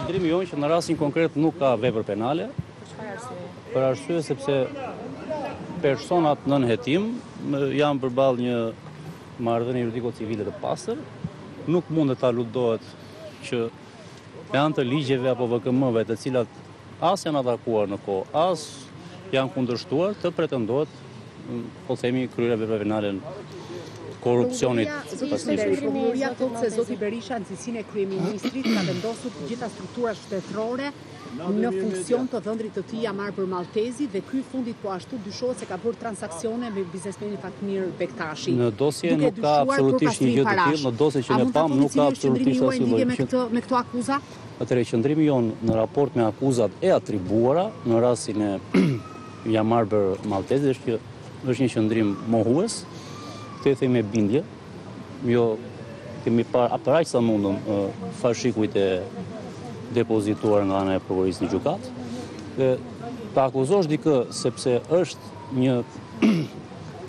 Qëndrimi jonë që në rastin konkret nuk ka vepër penale, për arsye sepse personat në nën hetim janë përballë një marrëdhënie juridiko civile të pastër, nuk mund të të aludohet që me anë të ligjeve apo vëkëmëve të cilat as janë atakuar në kohë, as janë kundërshtuar të pretendohet Po themi kryer vepra penale të korrupsionit. Prokuroria thotë se zoti Berisha në cilësinë e kryeministrit ka vendosur të gjitha strukturat shtetërore në funksion të dhëndrit të tij Jamarbër Malltezi dhe ky i fundit po ashtu dyshohet se ka bërë transaksione me biznesmenin Fatmir Bektashi. Në dosje nuk ka absolutisht një gjë të tillë, në dosjen që ne pamë nuk ka absolutisht asnjë lloj me këto me këto akuza. Atëherë qëndrimi jonë në raport me akuzat e atribuara në rastin e Jamarbër Malltezit, është që është një qëndrim mohues, këtë e them me bindje, jo kemi parë apëraj sa mundëm fashikujt e depozituar nga ana e prokurorisë në gjykatë, dhe të akuzosh dikë sepse është një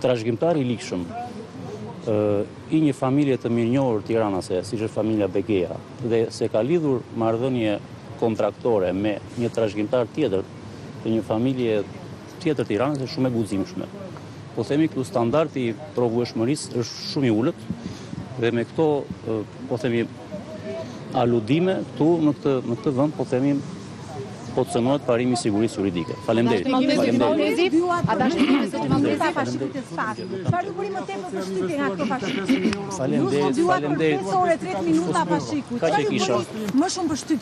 trashëgimtar i ligjshëm, i një familje të mirënjohur tiranase, siç është familja Begeja, dhe se ka lidhur marrëdhënie kontraktore me një trashëgimtar tjetër, të një familje tjetër tiranase është shumë e guximshme. Po themi këtu standardi i provueshmërisë është shumë i ulët dhe me këto po themi aludime këtu në këtë në këtë vend po themi po të cënohet parimi i sigurisë juridike. Faleminderit. Faleminderit. A dashni të mësoni se mund të fashi të spak? Çfarë do bëni më tepër për shtypje nga këto fashi? Faleminderit. Faleminderit. Ora 3 minuta fashi. Ka që kisha. Më shumë për shtypje.